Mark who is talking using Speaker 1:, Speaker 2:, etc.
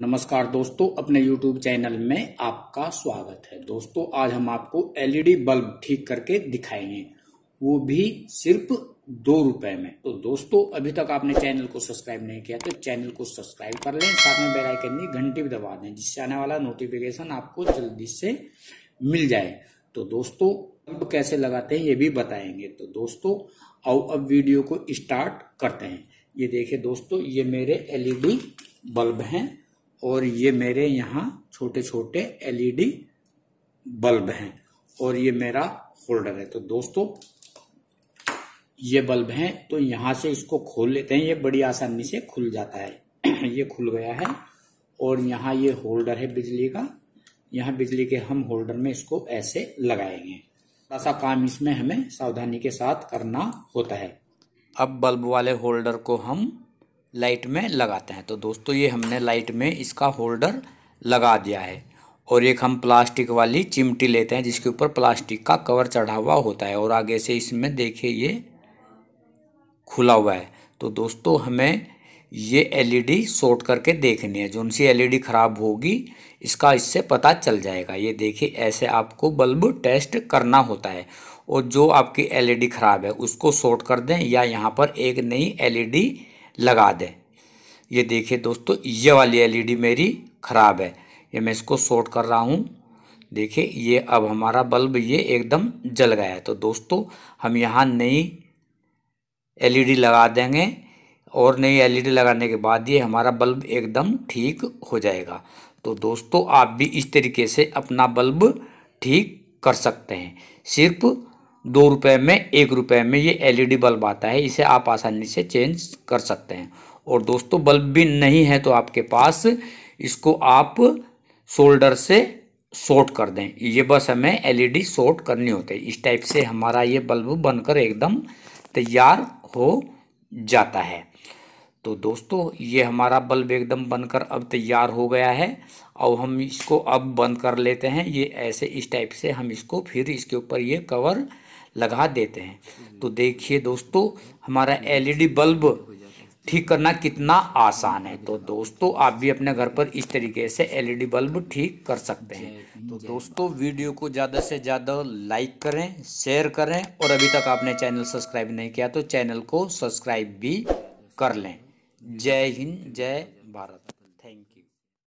Speaker 1: नमस्कार दोस्तों, अपने YouTube चैनल में आपका स्वागत है। दोस्तों, आज हम आपको एलईडी बल्ब ठीक करके दिखाएँगे। वो भी सिर्फ़ दो रुपए में। तो दोस्तों, अभी तक आपने चैनल को सब्सक्राइब नहीं किया तो चैनल को सब्सक्राइब कर लें, साथ में बेल आइकन की घंटी भी दबा दें, जिससे आने वाला नोटिफिकेशन आपको जल्दी से मिल जाए। तो दोस्तों, बल्ब कैसे लगाते हैं ये भी बताएँगे। तो दोस्तों, आओ अब वीडियो को स्टार्ट करते हैं। ये देखिए दोस्तों, ये मेरे एलईडी बल्ब हैं। और ये मेरे यहाँ छोटे छोटे एलईडी बल्ब हैं और ये मेरा होल्डर है। तो दोस्तों, ये बल्ब हैं तो यहाँ से इसको खोल लेते हैं। ये बड़ी आसानी से खुल जाता है। ये खुल गया है और यहाँ ये होल्डर है बिजली का। यहाँ बिजली के हम होल्डर में इसको ऐसे लगाएँगे। थोड़ा सा काम इसमें हमें सावधानी के साथ करना होता है। अब बल्ब वाले होल्डर को हम लाइट में लगाते हैं। तो दोस्तों, ये हमने लाइट में इसका होल्डर लगा दिया है और एक हम प्लास्टिक वाली चिमटी लेते हैं, जिसके ऊपर प्लास्टिक का कवर चढ़ा हुआ होता है और आगे से इसमें देखिए ये खुला हुआ है। तो दोस्तों, हमें ये एलईडी शॉर्ट करके देखनी है। जो सी एलईडी ख़राब होगी, इसका इससे पता चल जाएगा। ये देखिए, ऐसे आपको बल्ब टेस्ट करना होता है और जो आपकी एलईडी ख़राब है, उसको शॉर्ट कर दें या यहाँ पर एक नई एलईडी लगा दें। ये देखिए दोस्तों, ये वाली एलईडी मेरी ख़राब है। ये मैं इसको शॉर्ट कर रहा हूँ। देखिए, ये अब हमारा बल्ब ये एकदम जल गया है। तो दोस्तों, हम यहाँ नई एलईडी लगा देंगे और नई एलईडी लगाने के बाद ये हमारा बल्ब एकदम ठीक हो जाएगा। तो दोस्तों, आप भी इस तरीके से अपना बल्ब ठीक कर सकते हैं। सिर्फ़ दो रुपये में, एक रुपये में ये एलईडी बल्ब आता है, इसे आप आसानी से चेंज कर सकते हैं। और दोस्तों बल्ब भी नहीं है तो आपके पास, इसको आप शोल्डर से शॉर्ट कर दें। ये बस हमें एलईडी शॉर्ट करनी होती है। इस टाइप से हमारा ये बल्ब बनकर एकदम तैयार हो जाता है। तो दोस्तों, ये हमारा बल्ब एकदम बनकर अब तैयार हो गया है। और हम इसको अब बंद कर लेते हैं। ये ऐसे इस टाइप से हम इसको फिर इसके ऊपर ये कवर लगा देते हैं। तो देखिए दोस्तों, हमारा एलईडी बल्ब ठीक करना कितना आसान है। तो दोस्तों, आप भी अपने घर पर इस तरीके से एलईडी बल्ब ठीक कर सकते हैं। तो दोस्तों, वीडियो को ज़्यादा से ज़्यादा लाइक करें शेयर करें और अभी तक आपने चैनल सब्सक्राइब नहीं किया तो चैनल को सब्सक्राइब भी कर लें। जय हिंद, जय भारत।